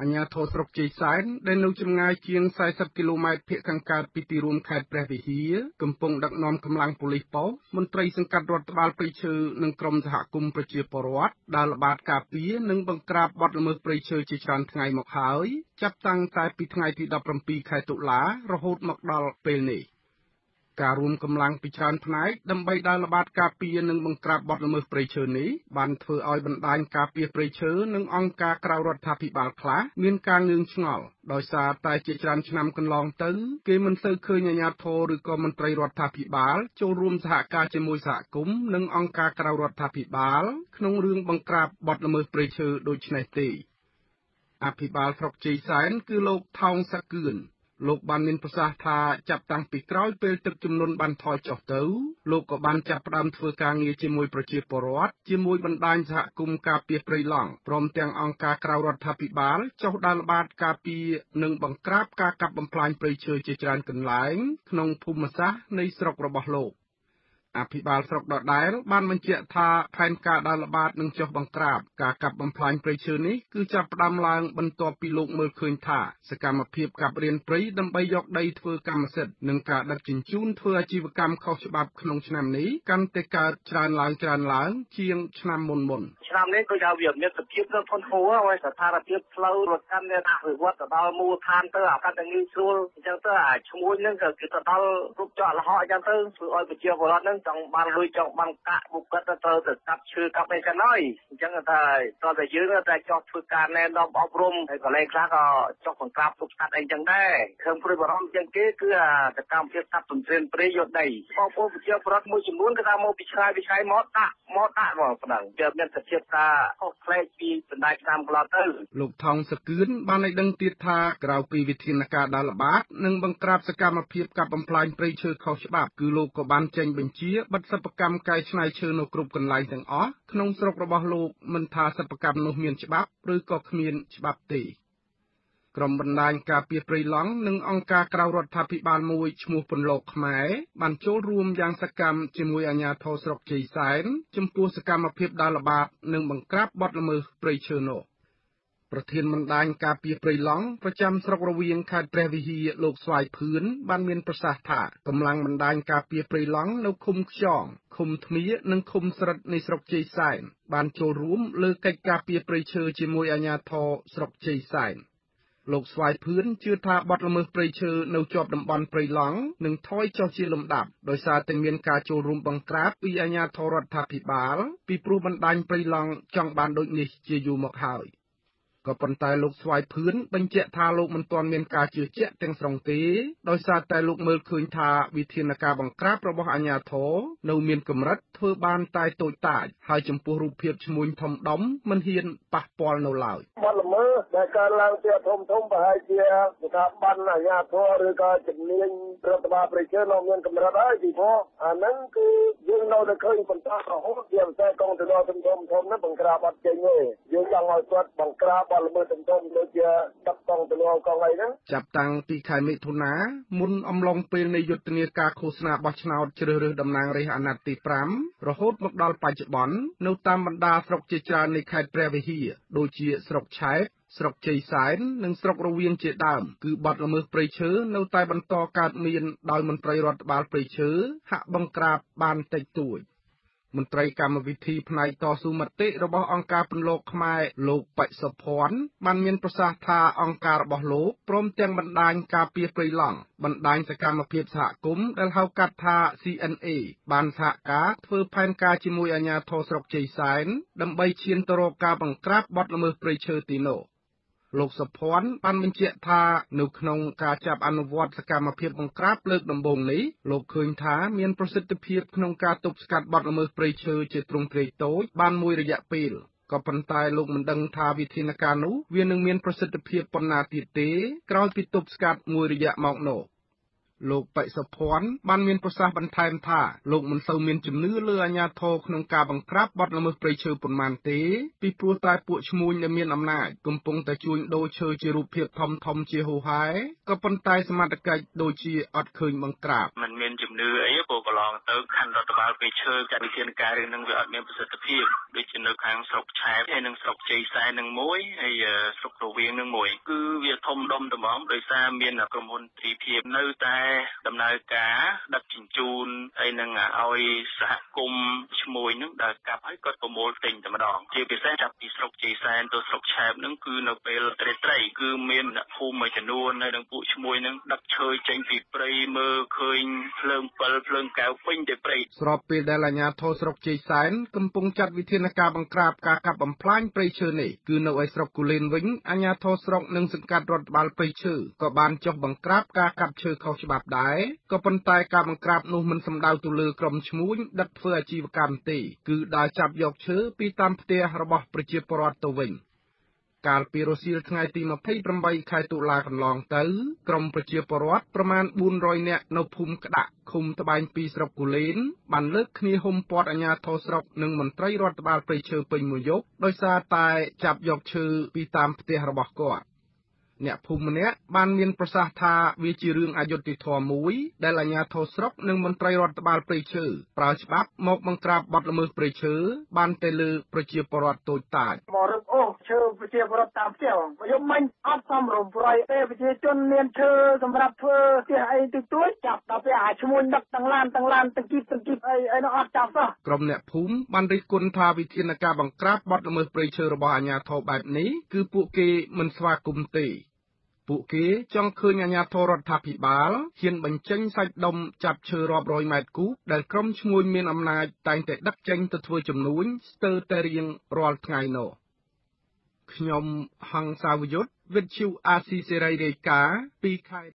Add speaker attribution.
Speaker 1: អាជ្ញាធរស្រុកជ័យសែន ដែលនៅចម្ងាយជាង40គីឡូម៉ែត្រភាគខាងកើតពីទីរួមខេត្តព្រះវិហារ កំពុងដឹកនាំកម្លាំងប៉ូលីសប៉ុស្តិ៍មន្ត្រីសង្កាត់រដ្ឋបាលព្រៃឈើនិងក្រុមសហគមន៍ប្រជាពលរដ្ឋដើរល្បាតការពារនិងបង្ក្រាបបទល្មើសព្រៃឈើជាច្រើនថ្ងៃមកហើយ ចាប់តាំងតែពីថ្ងៃទី17ខែតុលារហូតមកដល់ពេលនេះ ការរួមកម្លាំងពីច្រើនផ្នែកដើម្បីដើរល្បាតការពារនិងបង្ក្រាបបទល្មើសព្រៃឈើនេះបានធ្វើឲ្យបណ្ដាញការពារព្រៃឈើនិងអង្គការក្រៅរដ្ឋាភិបាលខ្លះមានការងឿងឆ្ងល់ដោយសារតែជាច្រើនឆ្នាំកន្លងទៅ គេមិនសូវឃើញអាជ្ញាធរឬក៏មន្ត្រីរដ្ឋាភិបាលចូលរួមសហការជាមួយសហគមន៍និងអង្គការក្រៅរដ្ឋាភិបាលក្នុងរឿងបង្ក្រាបបទល្មើសព្រៃឈើដូចនេះទេអភិបាលស្រុកជ័យសែនគឺលោកថោងសាគឿន លោកបានមានប្រសាសន៍ថាចាប់តាំងពីក្រោយពេលទឹកជំនន់បានថយចុះទៅ លោកក៏បានចាប់ផ្ដើមធ្វើការងារជាមួយប្រជាពលរដ្ឋជាមួយបណ្ដាញសហគមន៍ការពារព្រៃឡង់ព្រមទាំងអង្គការក្រៅរដ្ឋាភិបាលចុះដើរល្បាតការពារនិងបង្ក្រាបការកាប់បំផ្លាញព្រៃឈើជាច្រើនកន្លែងក្នុងភូមិសាស្ត្រនៃស្រុករបស់លោក។ អភិបាលស្រុកដដែល បានបញ្ជាក់ថាផែនការដើរល្បាតនិងចុះបង្ក្រាបការកាប់បំផ្លាញព្រៃឈើនេះគឺចាប់ផ្ដើមឡើងបន្ទាប់ពីលោកមើលឃើញថាសកម្មភាពកាប់រានព្រៃដើម្បីយកដីធ្វើកម្មសិទ្ធិនិងការដឹកជញ្ជូនធ្វើអាជីវកម្មខុសច្បាប់ក្នុងឆ្នាំនេះកាន់តែកើតច្រើនឡើងច្រើនឡើងជាងឆ្នាំមុនមុន
Speaker 2: ឆ្នាំនេះគឺថាវាមានសភាពទៅធនហួរហើយស្ថានភាពផ្លូវរត់កាន់នៅអភិវឌ្ឍទៅដល់មូលដ្ឋានទៅអាកាត់តែងាយស្រួលអញ្ចឹងទៅអាឈ្មោះហ្នឹងក៏គឺទៅដល់រូបចកលហកអញ្ចឹងទៅធ្វើឲ្យប្រជាពលរដ្ឋហ្នឹងចង់បានលុយចង់បានកាក់មុខគាត់ទៅត្រូវទៅកាប់ឈើកាប់អីចឹងហើយអញ្ចឹងថាតើតែយើងតែចោះធ្វើការណែនាំអប់រំហើយកន្លែងខ្លះក៏ចោះបង្ក្រាបទប់ស្កាត់អីចឹងដែរឃើញព្រួយបារម្ភចឹងគេគឺអាសកម្មភាពកាប់ទន្ទ្រានព្រៃយកដីបងប្អូនប្រជាពលរដ្ឋមួយចំនួនគឺថាមកពីឆ្ងាយពីឆ្ងាយមកដាក់មកដាក់មកប៉ុណ្ណឹងវាមានសភាពថាខុសប្លែកពីបណ្ដាឆ្នាំកន្លងទៅ
Speaker 1: លោកថងសកឿនបានឲ្យដឹងទៀតថាក្រៅពីវិធានការដាល់ល្បាតនិងបង្ក្រាបសកម្មភាពកាប់បំផ្លាញព្រៃឈើខុសច្បាប់គឺលោកក៏បានចេញបញ្ជាបិទសិប្បកម្មកែច្នៃឈើនៅគ្រប់កន្លែងទាំងអស់ក្នុងស្រុករបស់លោកមិនថាសិប្បកម្មនោះមានច្បាប់ឬក៏គ្មានច្បាប់ទេក្រុមបណ្ដាញការពារព្រៃឡង់និងអង្គការក្រៅរដ្ឋាភិបាលមួយឈ្មោះពន្លកខ្មែរបានចូលរួមយ៉ាងសកម្មជាមួយអាជ្ញាធរស្រុកជ័យសែនចំពោះសកម្មភាពដើរល្បាតនិងបង្ក្រាបបទល្មើសព្រៃឈើនោះ ប្រធានបណ្ដាញការពារព្រៃឡង់ប្រចាំស្រុករវៀងខេត្តព្រះវិហារលោកស្វាយភឿនបានមានប្រសាសន៍ថាកម្លាំងបណ្ដាញការពារព្រៃឡង់នៅឃុំខ្យងឃុំថ្មៀនិងឃុំស្រិតនៃស្រុកជ័យសែនបានចូលរួមលើកិច្ចការពារព្រៃឈើជាមួយអាជ្ញាធរស្រុកជ័យសែនលោកស្វាយភឿនជឿថាបទល្មើសព្រៃឈើនៅជាប់តំបន់ព្រៃឡង់នឹងថយចុះជាលំដាប់ដោយសារតែមានការចូលរួមបង្ក្រាបពីអាជ្ញាធររដ្ឋាភិបាល ពីព្រោះបណ្ដាញព្រៃឡង់ចង់បានដូចនេះជាយូរមកហើយ ក៏ប៉ុន្តែលោកស្វាយភឿនបញ្ជាក់ថាលោកមិនទាន់មានការជឿជាក់ទាំងស្រុងទេដោយសារតែលោកមើលឃើញថាវិធានការបង្ក្រាបរបស់អាជ្ញាធរនៅមានកម្រិតធ្វើបានតែតូចតាចហើយចំពោះរូបភាពឈ្មួញធំដុំមិនហ៊ានប៉ះពាល់នៅឡើយ
Speaker 2: បទល្មើសដែលកើតឡើងជាធំធំប្រហែលជាស្ថាប័នអាជ្ញាធរឬក៏ជំនាញរដ្ឋបាលប្រជានៅមានកម្រិតហើយពីព្រោះអាហ្នឹងគឺយើង នៅតែឃើញបន្តរហូតជាពិសេសកងទ័ពធំធំធំហ្នឹងបង្ក្រាបអត់ចេញទេយើងចង់ឲ្យគាត់បង្ក្រាបល្មើសធំធំដូចជាដឹកកងទលកងអីហ្នឹង
Speaker 1: ចាប់តាំងពីខែមិថុនាមុនអំឡុងពេលនៃយុទ្ធនាការឃោសនាបោះឆ្នោតជ្រើសរើសតំណាងរាស្ត្រអាណត្តិទី5រហូតមកដល់បច្ចុប្បន្ននៅតាមបណ្ដាស្រុកជាច្រើននៃខេត្តព្រះវិហារដូចជាស្រុកឆែប ស្រុកជ័យសែន និងស្រុករវៀងជាដើម គឺបទល្មើសព្រៃឈើនៅតែបន្តកើតមានដោយមន្ត្រីរដ្ឋបាលព្រៃឈើហាក់បង្ក្រាបបានតិចតួច។មន្ត្រីកម្មវិធីផ្នែកតស៊ូមតិរបស់អង្គការពន្លកខ្មែរលោកបិសុភ័ណ្ឌបានមានប្រសាសន៍ថាអង្គការរបស់លោកព្រមទាំងបណ្ដាញការពារព្រៃឡង់បណ្ដាញសកម្មភាពសហគមន៍ដែលហៅកាត់ថា CNA បានសហការធ្វើផែនការជាមួយអាជ្ញាធរស្រុកជ័យសែនដើម្បីឈានទៅរកការបង្ក្រាបបទល្មើសព្រៃឈើទីនោះ។ លោកសុភ័ណ្ឌបានបញ្ជាក់ថានៅក្នុងការចាប់អនុវត្តសកម្មភាពបង្ក្រាបលើកដំបូងនេះលោកឃើញថាមានប្រសិទ្ធភាពក្នុងការទប់ស្កាត់បទល្មើសព្រៃឈើជាទ្រង់ទ្រាយតូចបានមួយរយៈពេលក៏ប៉ុន្តែលោកមិនដឹងថាវិធានការនោះវានឹងមានប្រសិទ្ធភាពប៉ុណ្ណាទៀតទេក្រោយពីទប់ស្កាត់មួយរយៈមកនោះ លោកបិសុភ័ណ្ឌបានមានប្រសាសន៍បន្ថែមថាលោកមិនសូវមានជំនឿលើអាជ្ញាធរក្នុងការបង្ក្រាបបទល្មើសព្រៃឈើប៉ុន្មានទេពីព្រោះតែពួកឈ្មួញដែលមានអំណាចកំពុងតែជួញដូរឈើជារូបភាពធំធំជាហូរហែក៏ប៉ុន្តែសមត្ថកិច្ចដូចជាអត់ឃើញបង្ក្រាប
Speaker 3: มันមានជំនឿអីព្រោះកន្លងទៅខណ្ឌរដ្ឋបាលព្រៃឈើចាត់វិធានការរឿងនឹងវាអត់មានប្រសិទ្ធភាពដូចជានៅខាងស្រុកឆែបហើយនិងស្រុកជ័យសែននឹងមួយហើយស្រុករវៀងនឹងមួយគឺវាធំដុំត្មងដោយសារមានក្រុមហ៊ុនទីភាពនៅតែដំណើរការដឹកជញ្ជូនហើយនឹងឲ្យសហគមន៍ឈ្មួញនឹងដើរកាប់ហើយគាត់ប្រមូលទិញតែម្ដងជាពិសេសចាប់ពីស្រុកជ័យសែនទៅស្រុកឆែបនឹងគឺនៅពេលត្រីត្រីគឺមានអ្នកភូមិមួយចំនួនហើយនឹងពួកឈ្មួញនឹងដឹកឈើចេញពីព្រៃមើលឃើញភ្លើងពិលភ្លើងកែវពេញទៅព្រៃ
Speaker 1: ស្របពេលដែលអាជ្ញាធរស្រុកជ័យសែនកំពុងចាត់វិធានការបង្ក្រាបការកាប់បំផ្លាញព្រៃឈើនេះគឺនៅឯស្រុកគូលែនវិញអាជ្ញាធរស្រុកនិងសង្កាត់រដ្ឋបាលព្រៃឈើក៏បានចុះបង្ក្រាបការកាប់ឈើខុសច្បាប់ដែរក៏ប៉ុន្តែការបង្ក្រាបនោះមិនសំដៅទៅលើក្រុមឈ្មួញដឹកធ្វើអាជីវកម្មទេគឺដើរចាប់យកឈើពីតាមផ្ទះរបស់ប្រជាពលរដ្ឋទៅវិញកាលពីរសៀលថ្ងៃទី28ខែតុលាកន្លងទៅ ក្រមប្រជាពលរដ្ឋប្រមាណ400នាក់នៅភូមិក្តាក់ឃុំត្បែង2ស្រុកគូលែនបានលើកគ្នាហុំព័ទ្ធអាជ្ញាធរស្រុកនិងមន្ត្រីរដ្ឋបាលព្រៃឈើពេញមួយយប់ដោយសារតែចាប់យកឈើពីតាមផ្ទះរបស់គាត់ អ្នកភូមិម្នាក់បានមានប្រសាសន៍ថាវាជារឿងអយុត្តិធម៌មួយ ដែលអាជ្ញាធរស្រុកនិងមន្ត្រីរដ្ឋបាលព្រៃឈើប្រើច្បាប់មកបង្ក្រាបបទល្មើសព្រៃឈើបានតែលើប្រជាពលរដ្ឋតូចតាច
Speaker 2: មករឹ បអូឈើប្រជាពលរដ្ឋតាមផ្ទះខ្ញុំមិនអត់សមរម្យប្រយទេប្រជាជនមានឈើសម្រាប់ធ្វើផ្ទះអីតិចតួចចាប់ដល់ពេលអាឈ្មោះដឹកទាំងឡានទាំងឡានទាំងគីបទាំងគីបអីអីនោះអត់ចាប់សោះ
Speaker 1: ក្រុមអ្នកភូមិបានរិះគន់ថាវិធានការបង្ក្រាបបទល្មើសព្រៃឈើរបស់អាជ្ញាធរបែបនេះគឺពួកគេមិនស្វាគមន៍ទេពួកគេចង់ឃើញអាជ្ញាធររដ្ឋាភិបាលហ៊ានបញ្ចេញសាច់ដុំចាប់ឈើរាប់រយម៉ែត្រគូបដែលក្រុមឈ្មួញមានអំណាចតែងតែដឹកចេញទៅធ្វើជំនួញស្ទើរតែរៀងរាល់ថ្ងៃនោះ ខ្ញុំហងសាវយុទ្ធវិទ្យុអាស៊ីសេរីរាយការណ៍ពីខេត្ត